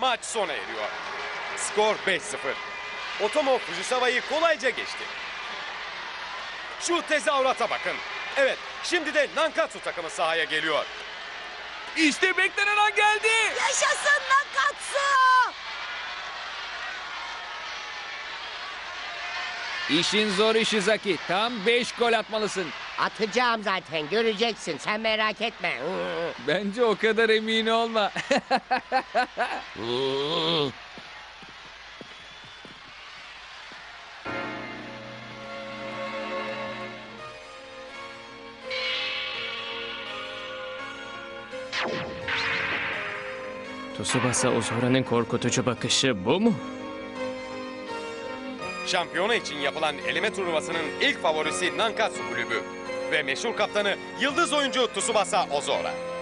maç sona eriyor. Skor 5-0. Otomo Fujisawa'yı kolayca geçti. Şu tezahürata bakın. Evet, şimdi de Nankatsu takımı sahaya geliyor. İşte beklenen an geldi. Yaşasın Nakatsu! İşin zor Ishizaki. Tam 5 gol atmalısın. Atacağım zaten göreceksin sen merak etme. Bence o kadar emin olma. Tsubasa Ozora'nın korkutucu bakışı bu mu? Şampiyona için yapılan eleme turnuvasının ilk favorisi Nankatsu kulübü ve meşhur kaptanı yıldız oyuncu Tsubasa Ozora.